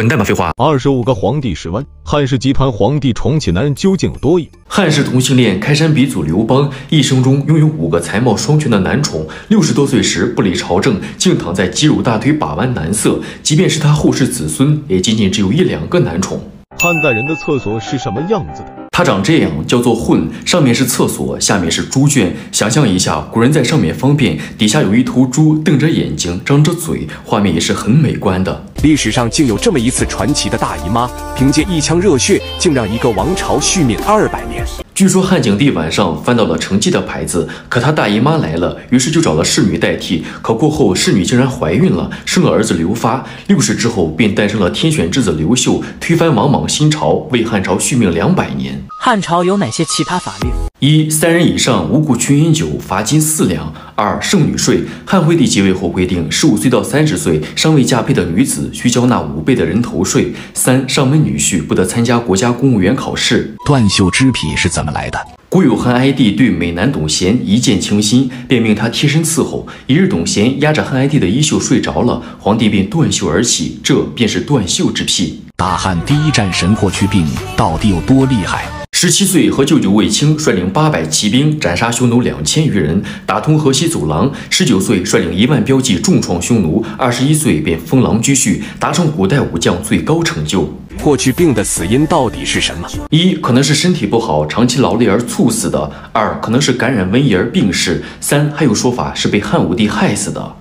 滚蛋吧，废话！二十五个皇帝十万，汉氏集团皇帝宠起男人究竟有多野？汉室同性恋开山鼻祖刘邦，一生中拥有五个才貌双全的男宠。六十多岁时不理朝政，竟躺在肌肉大腿把玩男色。即便是他后世子孙，也仅仅只有一两个男宠。汉代人的厕所是什么样子的？它长这样，叫做混，上面是厕所，下面是猪圈。想象一下，古人在上面方便，底下有一头猪瞪着眼睛，张着嘴，画面也是很美观的。历史上竟有这么一次传奇的大姨妈，凭借一腔热血，竟让一个王朝续命二百年。据说汉景帝晚上翻到了成绩的牌子，可他大姨妈来了，于是就找了侍女代替。可过后侍女竟然怀孕了，生了儿子刘发。六世之后便诞生了天选之子刘秀，推翻王莽新朝，为汉朝续命两百年。汉朝有哪些奇葩法律？一、三人以上无故群饮酒，罚金四两。二、剩女税。汉惠帝即位后规定，十五岁到三十岁尚未嫁配的女子需交纳五倍的人头税。三、上门女婿不得参加国家公务员考试。断袖之癖是怎么来的？古有汉哀帝对美男董贤一见倾心，便命他贴身伺候。一日，董贤压着汉哀帝的衣袖睡着了，皇帝便断袖而起，这便是断袖之癖。大汉第一战神霍去病到底有多厉害？十七岁和舅舅卫青率领八百骑兵斩杀匈奴两千余人，打通河西走廊。十九岁率领一万标记重创匈奴，二十一岁便封狼居胥，达成古代武将最高成就。霍去病的死因到底是什么？一可能是身体不好，长期劳累而猝死的；二可能是感染瘟疫而病逝；三还有说法是被汉武帝害死的。